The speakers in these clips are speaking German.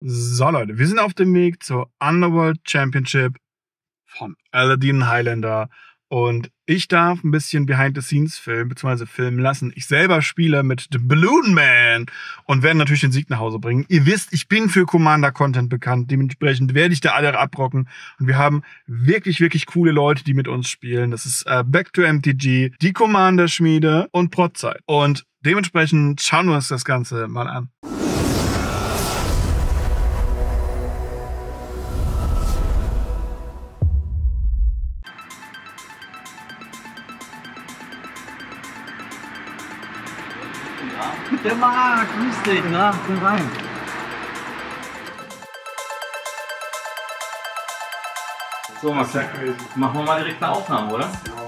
So Leute, wir sind auf dem Weg zur Underworld Championship von Aladdin Highlander und ich darf ein bisschen Behind the Scenes filmen, beziehungsweise filmen lassen. Ich selber spiele mit The Balloon Man und werde natürlich den Sieg nach Hause bringen. Ihr wisst, ich bin für Commander-Content bekannt, dementsprechend werde ich da alle abrocken und wir haben wirklich, wirklich coole Leute, die mit uns spielen. Das ist äh, Back to MTG, die Commander-Schmiede und Protzeit. Und dementsprechend schauen wir uns das Ganze mal an. Marc, grüß dich, na, komm rein. So, Max, machen wir mal direkt eine Aufnahme, oder? So,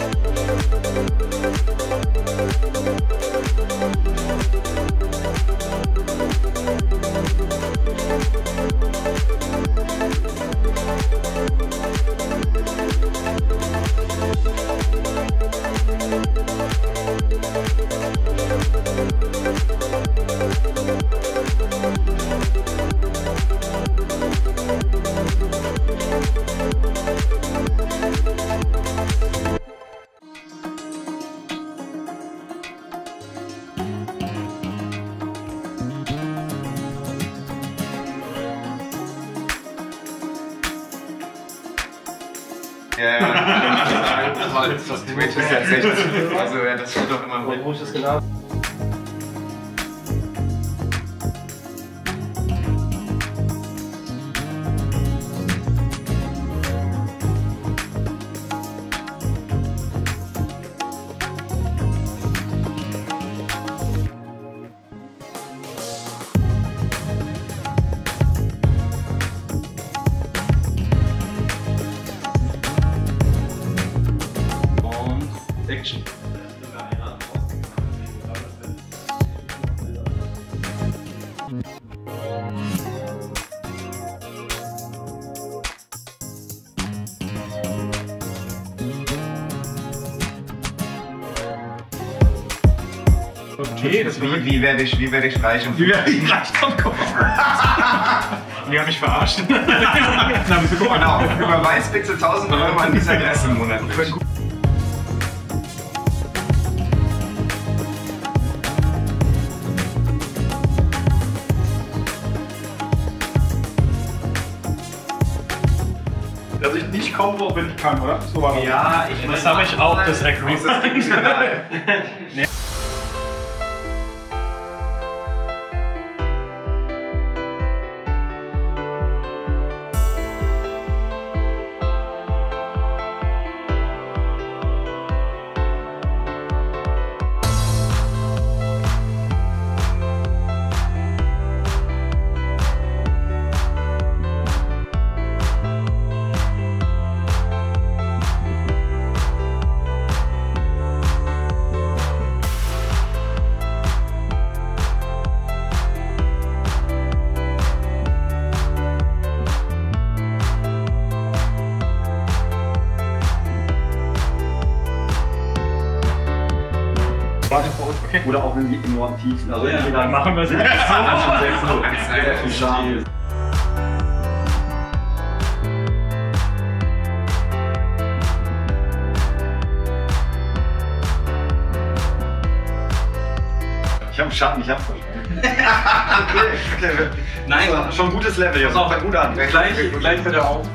Das, Twitch ist ja 60. Also, ja, das steht doch immer Wo ist Okay, das wie, wie werde ich, wie werde ich reich und Wie werde ich vom Kopf? Die haben mich verarscht. Genau, überweis bitte 1000 Euro an diese Adresse im Monat. Dass ich nicht komme, auch wenn ich kann, oder? So war das. Ja, ich Das habe ich auch, das Agreement. Wenn nur am tiefsten. Also Ja, dann machen wir es jetzt so. Schade. Ich habe Schatten, ich habe okay. Nein, Schon ein gutes Level, Pass auf, gut an. gleich, gleich hört er auf.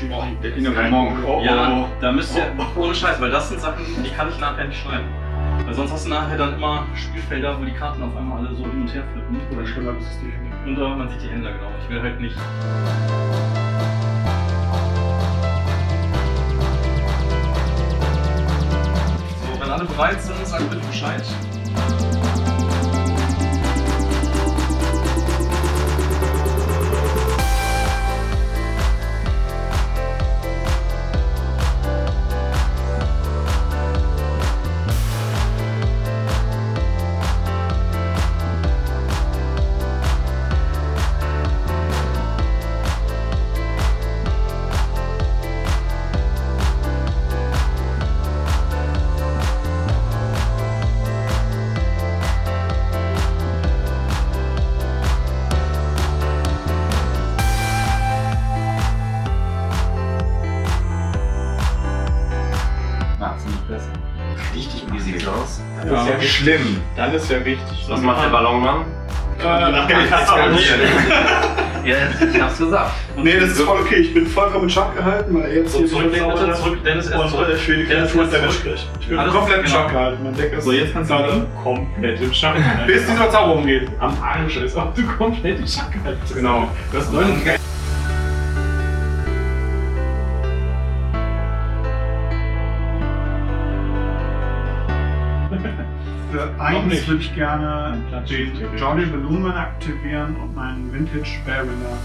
Liegen. Der innere Monk. Oh, Ja, da müsst ihr, ohne Scheiß, weil das sind Sachen, die kann ich nachher nicht schneiden. Weil sonst hast du nachher dann immer Spielfelder, wo die Karten auf einmal alle so hin und her flippen. Oder schlimmer, das ist die Hände. Und äh, man sieht die Händler genau. Ich will halt nicht. So, wenn alle bereit sind, sagt bitte Bescheid. Schlimm. Dann ist ja richtig. Was macht der Ballonmann? Ja, ich hab's gesagt. Nee, das ist voll okay. Ich bin vollkommen in Schock gehalten, weil er jetzt So, hier zurücklehnen bitte, zurück, Dennis erst zurück. äh, für die Dennis Kreatur erst zurück. Ich bin Alles komplett in. Schock gehalten. Mein Deck ist So, jetzt kannst du komplett im Schatten halten. bis dieser Zauber umgeht. Am Arsch ist, ob du komplett im Schatten hältst. Genau. Das ist 39. Nicht. würde ich gerne den. Jolly Balloon aktivieren und meinen Vintage Bearwinner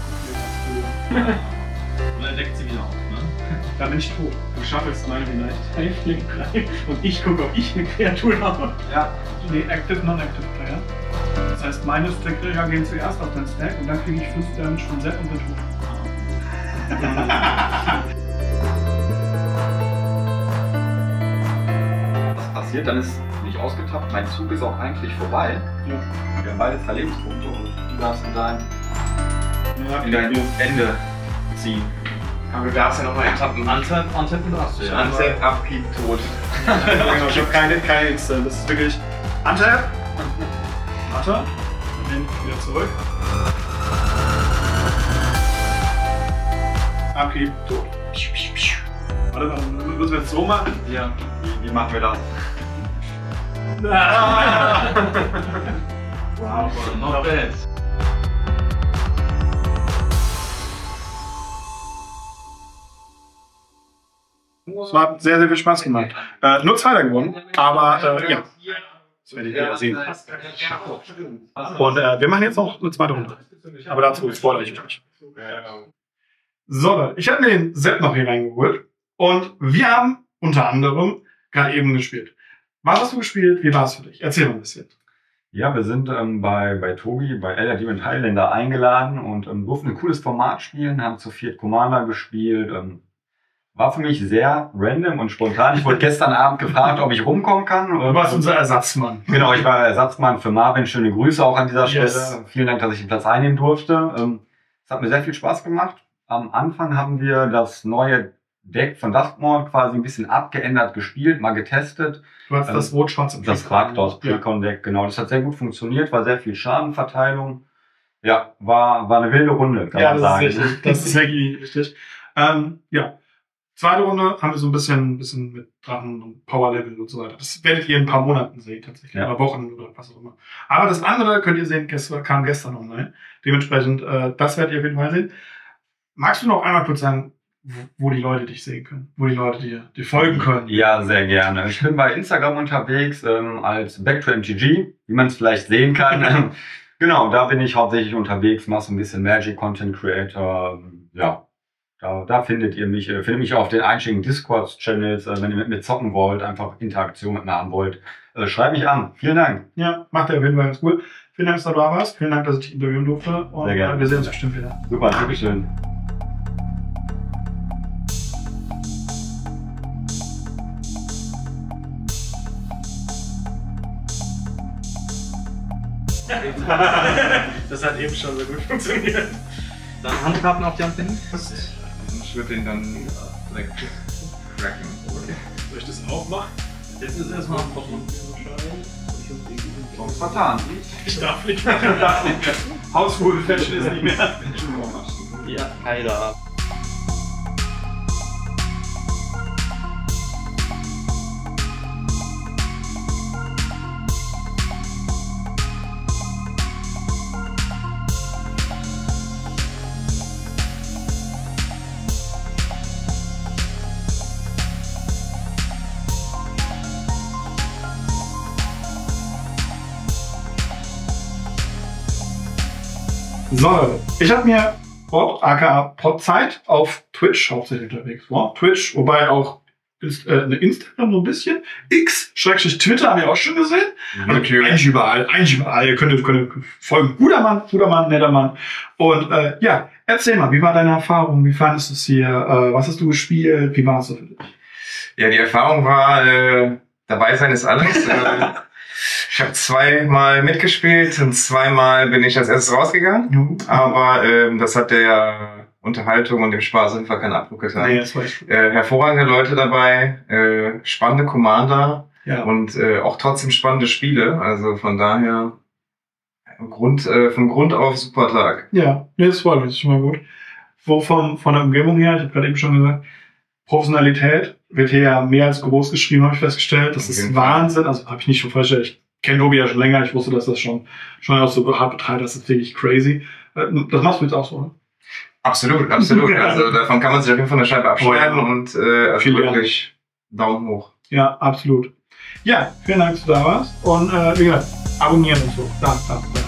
komplett aktivieren. Und er deckt sie wieder auf, ne? Da bin ich tot. Du schaffelst meine vielleicht Halfling rein und ich gucke, ob ich eine Kreatur habe. Ja. Nee, Active, Non-Active Player. Das heißt, meine Stack-Träger gehen zuerst auf dein Stack und dann kriege ich 5 Damage von Set und bin tot. Was passiert, dann ist ausgetappt. Mein Zug ist auch eigentlich vorbei. Ja. Wir haben beide zwei Lebenspunkte und du darfst in dein, Ja, in dein Ende ziehen. Aber du darfst ja nochmal enttappen. Antep, Anteppen darfst du ja. Unset, Upkeep, tot. genau, ich habe keine, keine Instant. Das ist wirklich Untap. Warte. Dann bin ich wieder zurück. Upkeep, tot. Warte mal, müssen wir jetzt so machen? Ja. Wie, wie machen wir das? Wow, not bad. Es hat sehr, sehr viel Spaß gemacht. Äh, nur Zweiter gewonnen, aber äh, ja. Das werdet ihr ja sehen. Und äh, wir machen jetzt noch eine zweite Runde. Aber dazu spoilere ich gleich. So, ich habe mir den Sepp noch hier reingeholt. Und wir haben unter anderem gerade eben gespielt. Was hast du gespielt? Wie war es für dich? Erzähl mal ein bisschen. Ja, wir sind ähm, bei, bei Tobi, bei LRD und Highlander eingeladen und ähm, durften ein cooles Format spielen, haben zu viert Commander gespielt. Ähm, war für mich sehr random und spontan. Ich wurde gestern Abend gefragt, ob ich rumkommen kann. Du warst unser Ersatzmann. Genau, ich war Ersatzmann für Marvin. Schöne Grüße auch an dieser Stelle. Yes. Vielen Dank, dass ich den Platz einnehmen durfte. Ähm, Es hat mir sehr viel Spaß gemacht. Am Anfang haben wir das neue Deck von Duskmore quasi ein bisschen abgeändert gespielt, mal getestet. Du hast Ähm, das Rot-Schwarz im Das Precon. Raktos Ja. Precon-Deck, genau. Das hat sehr gut funktioniert, war sehr viel Schadenverteilung. Ja, war, war eine wilde Runde, kann Ja, man das sagen. ist richtig. Das ist wirklich richtig. Ähm, ja. Zweite Runde haben wir so ein bisschen, bisschen mit Drachen und Power Level und so weiter. Das werdet ihr in ein paar Monaten sehen, tatsächlich. Ja. Oder Wochen oder was auch immer. Aber das andere könnt ihr sehen, gestern, kam gestern online. Dementsprechend, äh, das werdet ihr auf jeden Fall sehen. Magst du noch einmal kurz sagen, wo- die Leute dich sehen können? Wo die Leute dir, dir folgen können? Ja, sehr gerne. Ich bin bei Instagram unterwegs ähm, als Back to MTG, wie man es vielleicht sehen kann. Genau, da bin ich hauptsächlich unterwegs, mache so ein bisschen Magic Content Creator. ähm, Ja, da, da findet ihr mich. Äh, findet mich auf den einschlägigen Discord-Channels. Äh, wenn ihr mit mir zocken wollt, einfach Interaktion mit mir haben wollt, äh, schreibt mich an. Vielen Dank. Ja, macht der Fall ganz cool. Vielen Dank, dass du da warst. Vielen Dank, dass ich dich interviewen durfte. Und Sehr gerne. äh, wir sehen uns bestimmt wieder. Super, Dankeschön. Das hat eben schon so gut funktioniert. Dann Handkarten auf die Hand nehmen. ich würde den dann direkt cracken. Soll ich das auch machen? Jetzt ist erstmal ein. Sonst vertan. Ich darf nicht. Hausruhe Fashion ist nicht mehr. Ja, keiner. So, ich habe mir Pod, aka Podzeit auf Twitch hauptsächlich unterwegs war. Twitch, wobei auch Inst äh, ne, Instagram so ein bisschen. X, Schrägstrich Twitter haben wir auch schon gesehen. Also eigentlich überall, eigentlich überall. Ihr könnt, könnt folgen. Guter Mann, guter Mann, netter Mann. Und äh, ja, erzähl mal, wie war deine Erfahrung? Wie fandest du es hier? Äh, was hast du gespielt? Wie war es so für dich? Ja, die Erfahrung war, äh, dabei sein ist alles. ich habe zweimal mitgespielt und zweimal bin ich als erstes rausgegangen. Aber ähm, das hat der Unterhaltung und dem Spaß Fall keinen Abbruch getan. Nee, das war ich. Äh, hervorragende Leute dabei, äh, spannende Commander Ja. und äh, auch trotzdem spannende Spiele. Also von daher Grund, äh, von Grund auf super Tag. Ja, nee, das freut mich, das ist schon mal gut. Wo von, von der Umgebung her, ich habe gerade eben schon gesagt, Professionalität wird hier ja mehr als groß geschrieben, habe ich festgestellt. Das Auf ist. Wahnsinn. Also habe ich nicht schon vorgestellt. Ich kenne Tobi ja schon länger. Ich wusste, dass das schon, schon auch so hart betreibt. Das ist wirklich crazy. Äh, Das machst du jetzt auch so, oder? Absolut, absolut. Ja. Also davon kann man sich auf jeden Fall eine Scheibe abschneiden Oh ja. und äh, also Viel wirklich Daumen hoch. Ja, absolut. Ja, vielen Dank, dass du da warst. Und äh, wie gesagt, abonnieren und so. Da, da, da.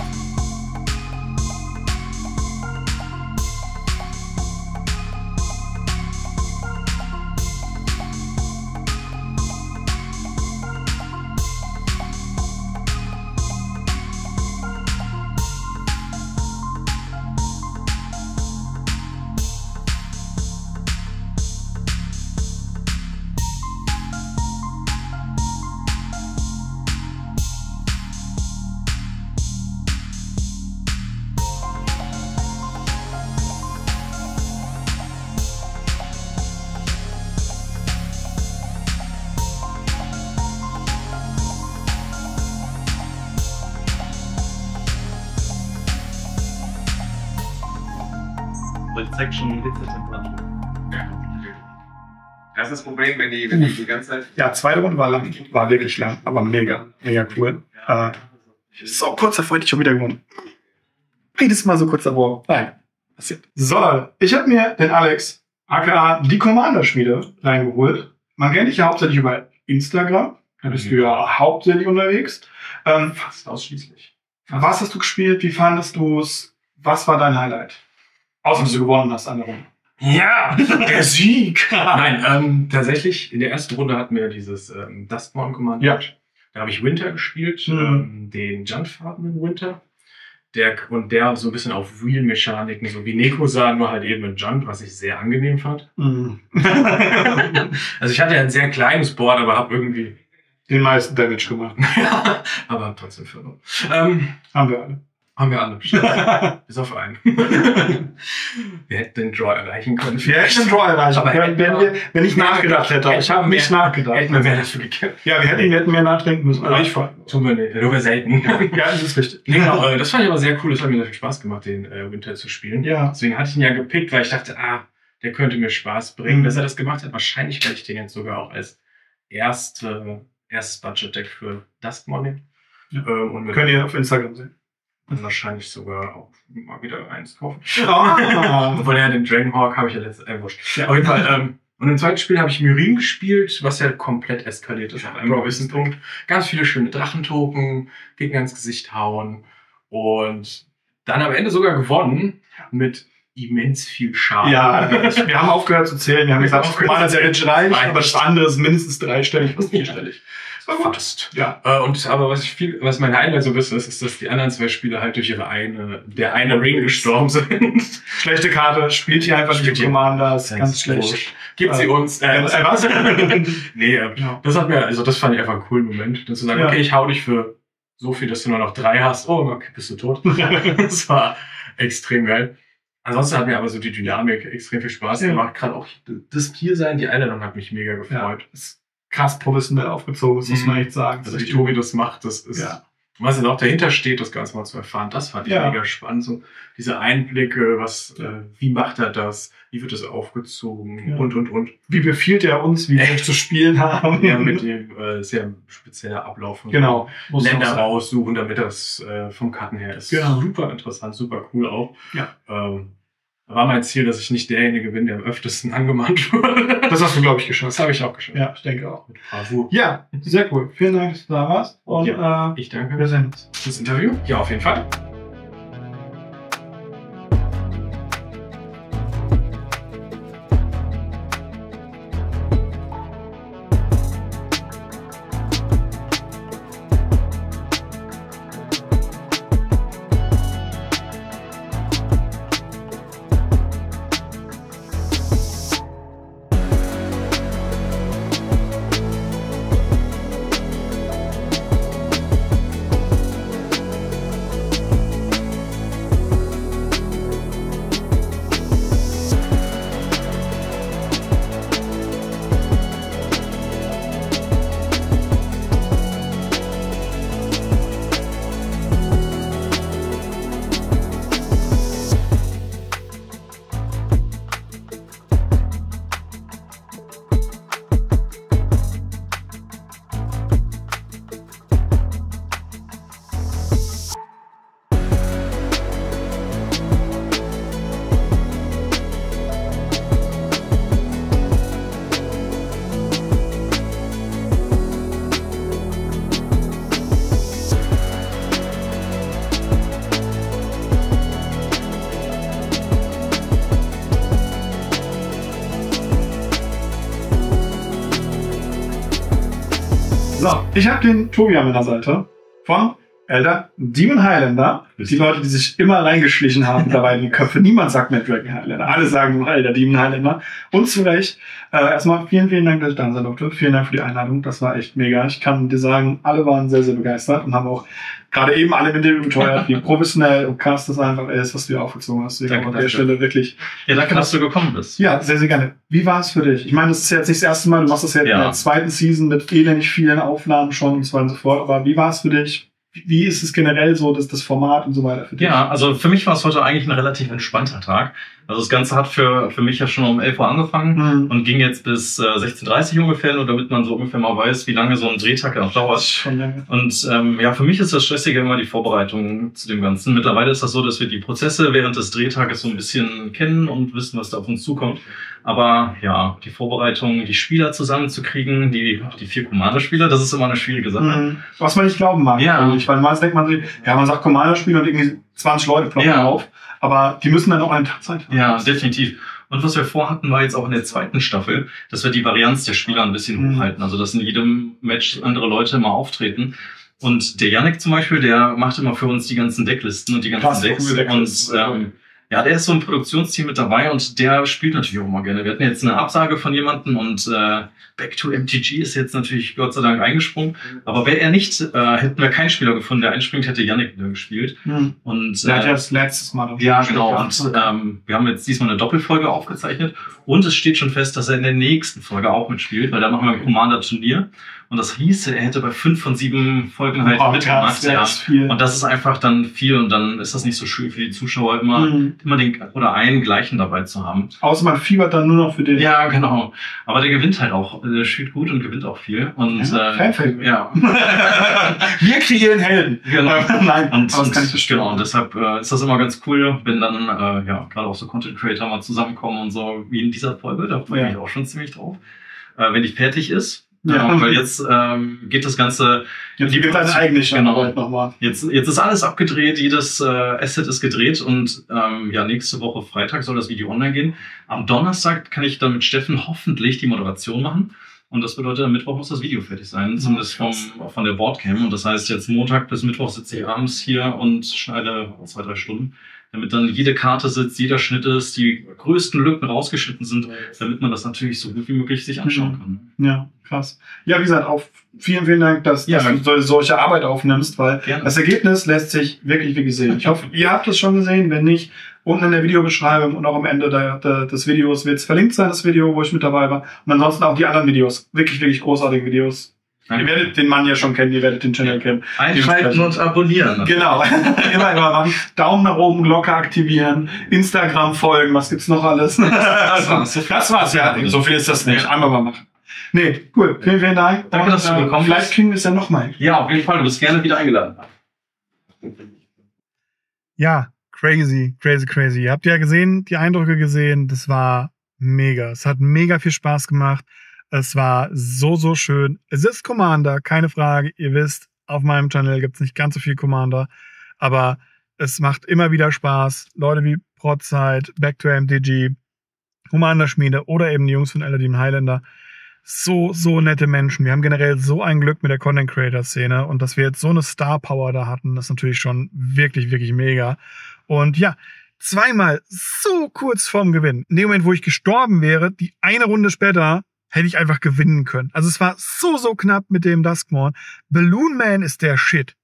Das Problem, wenn die, wenn die die ganze Zeit. Ja, zweite Runde war lang. War wirklich lang, aber mega, mega cool. Äh, so kurz davor hätte ich schon wieder gewonnen. Jedes Mal so kurz davor. Nein, passiert. So, ich habe mir den Alex, aka die Commander-Schmiede, reingeholt. Man kennt dich ja hauptsächlich über Instagram. Da bist du ja hauptsächlich unterwegs. Ähm, Fast ausschließlich. was hast du gespielt? Wie fandest du es? Was war dein Highlight? Außer, dass du gewonnen hast an der Runde. Ja, der Sieg! Nein, ähm, tatsächlich, in der ersten Runde hatten wir dieses ähm, Dustmon Command. Ja. Da habe ich Winter gespielt, Mhm. ähm, den juntfarbenen Winter. Der, und der so ein bisschen auf Wheel-Mechaniken, so wie Neko sah, nur halt eben in Junt, was ich sehr angenehm fand. Mhm. Also ich hatte ja ein sehr kleines Board, aber habe irgendwie, Den meisten Damage gemacht. aber hab trotzdem verloren. Ähm, Haben wir alle. Haben wir alle bestimmt. Bis auf einen. wir hätten den Draw erreichen können. Wir hätten den Draw erreicht, Aber wenn, wenn, wir, wenn ich nachgedacht hätte. Ich habe nicht nachgedacht. Hätten wir mehr dafür gekämpft. Ja, wir hätten, wir hätten mehr nachdenken müssen. Also ich vor allem. Tun wir nicht. Tun wir selten. Ja, das ist richtig. Nee, genau, äh, das fand ich aber sehr cool. Das hat mir sehr viel Spaß gemacht, den äh, Winter zu spielen. Ja. Deswegen hatte ich ihn ja gepickt, weil ich dachte, ah, der könnte mir Spaß bringen, Mhm. dass er das gemacht hat. Wahrscheinlich werde ich den jetzt sogar auch als erste, erstes Budget-Deck für Duskmon nehmen. Ja. Ähm, und Könnt ihr auf Instagram sehen. Dann wahrscheinlich sogar auch mal wieder eins kaufen. Ah. Obwohl ja, den Dragonhawk habe ich ja letztes äh, wurscht. Auf jeden Fall, ähm, und im zweiten Spiel habe ich Myrin gespielt, was ja komplett eskaliert ist auf einem gewissen Punkt. Ganz viele schöne Drachentoken, Gegner ins Gesicht hauen und dann am Ende sogar gewonnen mit immens viel Schaden. Ja, wir haben aufgehört zu zählen. Wir haben gesagt, aufgehört Commander zu Damage zählen. reicht, aber das andere ist mindestens dreistellig, fast vierstellig. Das war gut. Fast. Ja. Äh, und aber was ich viel, was mein Highlight so bisschen ist, ist, dass die anderen zwei Spieler halt durch ihre eine, der eine Ring gestorben sind. Schlechte Karte, spielt hier einfach nicht Spielt hier. Commander, ist ganz Ganz schlecht. wurscht. Gibt sie Äh, uns. Äh, äh, was? nee, äh, Ja. das hat mir, also das fand ich einfach einen coolen Moment, dann zu sagen, Ja. okay, ich hau dich für so viel, dass du nur noch drei hast. Oh, okay, bist du tot. das war extrem geil. Ansonsten hat mir aber so die Dynamik extrem viel Spaß Ja. gemacht. Gerade auch das hier sein, die Einladung hat mich mega gefreut. Ist krass professionell aufgezogen, das muss Mhm. man echt sagen. Also wie Tobi das macht, das ist, Ja. Was dann auch dahinter steht, das Ganze mal zu erfahren, das fand ich Ja. mega spannend. So diese Einblicke, was, äh, wie macht er das, wie wird das aufgezogen Ja. und und und. Wie befiehlt er uns, wie wir zu spielen haben? Ja, mit dem äh, sehr speziellen Ablauf von genau. Länder raussuchen, damit das äh, vom Karten her ist. Genau. Super interessant, super cool auch. Ja. Ähm, war mein Ziel, dass ich nicht derjenige bin, der am öftesten angemahnt wurde. Das hast du, glaube ich, Das geschafft. habe ich auch geschafft. Ja, ich denke auch. Mit Bravour. Ja, sehr cool. Vielen Dank, dass du da warst. Und äh, Ich danke wir sehen uns. fürs Interview. Ja, auf jeden Fall. Ich habe den Tobi an meiner Seite. Von Elder Demon Highlander. Die Leute, die sich immer reingeschlichen haben, dabei in die Köpfe. Niemand sagt mehr Dragon Highlander. Alle sagen nur Elder Demon Highlander. Und zu Recht. Äh, erstmal vielen, vielen Dank, dass ich da sein durfte. Vielen Dank für die Einladung. Das war echt mega. Ich kann dir sagen, alle waren sehr, sehr begeistert und haben auch gerade eben alle mit dem beteuert, wie professionell und krass das einfach ist, was du hier aufgezogen hast. Deswegen Danke, an der. Stelle wirklich Ja, danke, dass du gekommen bist. ja, sehr, sehr gerne. Wie war es für dich? Ich meine, das ist jetzt nicht das erste Mal, du machst das ja, in der zweiten Season mit elendig vielen Aufnahmen schon und so weiter und so fort. Aber wie war es für dich? Wie ist es generell so, das, das Format und so weiter für dich? Ja, also für mich war es heute eigentlich ein relativ entspannter Tag. Also das Ganze hat für, für mich ja schon um 11 Uhr angefangen Hm. und ging jetzt bis äh, 16.30 Uhr ungefähr, nur damit man so ungefähr mal weiß, wie lange so ein Drehtag auch dauert. schon lange. Und ähm, ja, für mich ist das Stressige immer die Vorbereitung zu dem Ganzen. Mittlerweile ist das so, dass wir die Prozesse während des Drehtages so ein bisschen kennen und wissen, was da auf uns zukommt. Aber ja, die Vorbereitung, die Spieler zusammenzukriegen, die, die vier Commander-Spieler, das ist immer eine schwierige Sache. Mhm. Was man nicht glauben mag. Ja. eigentlich. Weil meist denkt man sich, ja, man sagt Commander-Spiel und irgendwie 20 Leute ploppen Ja. auf. Aber die müssen dann auch einen Tag Zeit haben. Ja, definitiv. Und was wir vorhatten, war jetzt auch in der zweiten Staffel, dass wir die Varianz der Spieler ein bisschen Mhm. hochhalten. Also, dass in jedem Match andere Leute immer auftreten. Und der Yannick zum Beispiel, der macht immer für uns die ganzen Decklisten und die ganzen Krass, Decks. Decklisten. Und ähm, ja, der ist so ein Produktionsteam mit dabei und der spielt natürlich auch mal gerne. Wir hatten jetzt eine Absage von jemandem und äh, Back to MTG ist jetzt natürlich Gott sei Dank eingesprungen. Aber wäre er nicht, äh, hätten wir keinen Spieler gefunden, der einspringt, hätte Yannick wieder gespielt. Mhm. Und Der hat äh, ja das letztes Mal. ja, genau. Und ähm, wir haben jetzt diesmal eine Doppelfolge aufgezeichnet. Und es steht schon fest, dass er in der nächsten Folge auch mitspielt, weil da machen wir ein Commander-Turnier. Und das hieße, er hätte bei fünf von sieben Folgen halt Oh, mitgemacht. Ja. Und das ist einfach dann viel und dann ist das nicht so schön für die Zuschauer immer, Mhm. Immer den oder einen gleichen dabei zu haben. Außer man fiebert dann nur noch für den. Ja, genau. Aber der gewinnt halt auch. Der spielt gut und gewinnt auch viel. Und Ja, äh, Fanfavorite. ja, Wir kreieren Helden. genau. Nein, Und, aber das verstehen. genau, und deshalb äh, ist das immer ganz cool, wenn dann äh, ja gerade auch so Content Creator mal zusammenkommen und so, wie in dieser Folge, da freue ich Ja. mich auch schon ziemlich drauf. Äh, wenn die fertig ist. Ja. Ja. weil jetzt ähm, geht das Ganze, Jetzt gibt deine eigene Arbeit nochmal. jetzt, jetzt ist alles abgedreht, jedes äh, Asset ist gedreht und ähm, ja, nächste Woche Freitag soll das Video online gehen. Am Donnerstag kann ich dann mit Steffen hoffentlich die Moderation machen. Und das bedeutet, am Mittwoch muss das Video fertig sein, zumindest vom, von der Boardcam. Und das heißt, jetzt Montag bis Mittwoch sitze ich abends hier und schneide zwei, drei Stunden, damit dann jede Karte sitzt, jeder Schnitt ist, die größten Lücken rausgeschnitten sind, damit man das natürlich so gut wie möglich sich anschauen kann. Ja, krass. Ja, wie gesagt, auch vielen, vielen Dank, dass, Ja. dass du so- solche Arbeit aufnimmst, weil Gerne. das Ergebnis lässt sich wirklich, wirklich sehen. Ich hoffe, ihr habt es schon gesehen. Wenn nicht, unten in der Videobeschreibung und auch am Ende der, der, des Videos wird es verlinkt sein, das Video, wo ich mit dabei war. Und ansonsten auch die anderen Videos. Wirklich, wirklich großartige Videos. Ihr werdet den Mann ja schon kennen, ihr werdet den Channel kennen. Einschalten und abonnieren. Genau. immer, immer machen. Daumen nach oben, Glocke aktivieren, Instagram folgen, was gibt's noch alles? das war's. Das war's, ja. So viel ist das nicht. Einmal mal machen. Nee, cool. Vielen, vielen Dank. Danke, dass du äh, gekommen Vielleicht bist. kriegen wir es ja nochmal. Ja, auf jeden Fall. Du bist gerne wieder eingeladen. Ja, crazy, crazy, crazy. Ihr habt ja gesehen, die Eindrücke gesehen. Das war mega. Es hat mega viel Spaß gemacht. Es war so, so schön. Es ist Commander, keine Frage. Ihr wisst, auf meinem Channel gibt's nicht ganz so viel Commander. Aber es macht immer wieder Spaß. Leute wie Protzeit, Back to MTG, Commander Schmiede oder eben die Jungs von Aladdin Highlander. So, so nette Menschen. Wir haben generell so ein Glück mit der Content Creator Szene und dass wir jetzt so eine Star Power da hatten, ist natürlich schon wirklich, wirklich mega. Und ja, zweimal so kurz vorm Gewinn. In dem Moment, wo ich gestorben wäre, die eine Runde später, hätte ich einfach gewinnen können. Also es war so, so knapp mit dem Duskmorn. Balloon Man ist der Shit.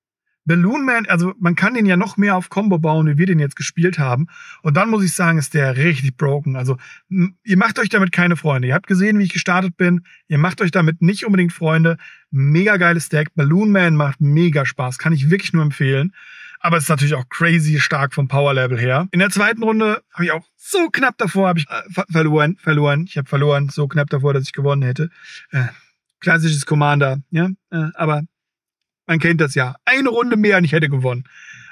Balloon Man, also man kann den ja noch mehr auf Combo bauen, wie wir den jetzt gespielt haben. Und dann muss ich sagen, ist der richtig broken. Also ihr macht euch damit keine Freunde. Ihr habt gesehen, wie ich gestartet bin. Ihr macht euch damit nicht unbedingt Freunde. Mega geiles Deck. Balloon Man macht mega Spaß. Kann ich wirklich nur empfehlen. Aber es ist natürlich auch crazy stark vom Power Level her. In der zweiten Runde habe ich auch so knapp davor habe ich äh, ver verloren, verloren. Ich habe verloren, so knapp davor, dass ich gewonnen hätte. Äh, klassisches Commander, ja. Äh, aber man kennt das ja. Eine Runde mehr und ich hätte gewonnen.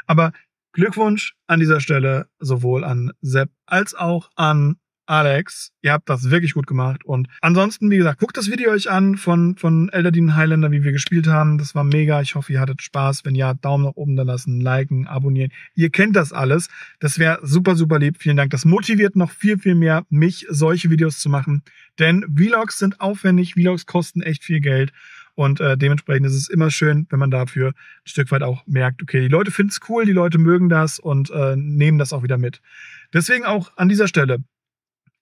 Aber Glückwunsch an dieser Stelle sowohl an Sepp als auch an Alex. Ihr habt das wirklich gut gemacht. Und ansonsten, wie gesagt, guckt das Video euch an von, von Elderdin Highlander, wie wir gespielt haben. Das war mega. Ich hoffe, ihr hattet Spaß. Wenn ja, Daumen nach oben da lassen, liken, abonnieren. Ihr kennt das alles. Das wäre super, super lieb. Vielen Dank. Das motiviert noch viel, viel mehr, mich solche Videos zu machen. Denn Vlogs sind aufwendig. Vlogs kosten echt viel Geld. Und äh, dementsprechend ist es immer schön, wenn man dafür ein Stück weit auch merkt, okay, die Leute finden es cool, die Leute mögen das und äh, nehmen das auch wieder mit. Deswegen auch an dieser Stelle,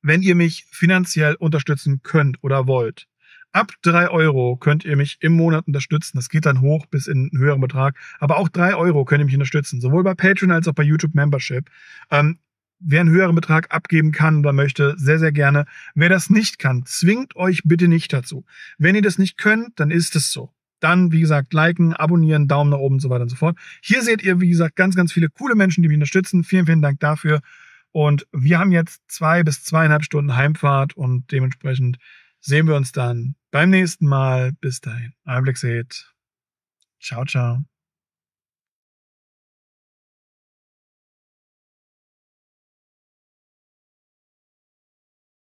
wenn ihr mich finanziell unterstützen könnt oder wollt, ab drei Euro könnt ihr mich im Monat unterstützen. Das geht dann hoch bis in einen höheren Betrag. Aber auch drei Euro könnt ihr mich unterstützen, sowohl bei Patreon als auch bei YouTube Membership. Ähm, wer einen höheren Betrag abgeben kann oder möchte, sehr, sehr gerne. Wer das nicht kann, zwingt euch bitte nicht dazu. Wenn ihr das nicht könnt, dann ist es so. Dann, wie gesagt, liken, abonnieren, Daumen nach oben und so weiter und so fort. Hier seht ihr, wie gesagt, ganz, ganz viele coole Menschen, die mich unterstützen. Vielen, vielen Dank dafür. Und wir haben jetzt zwei bis zweieinhalb Stunden Heimfahrt und dementsprechend sehen wir uns dann beim nächsten Mal. Bis dahin. Euer Black Ciao, ciao.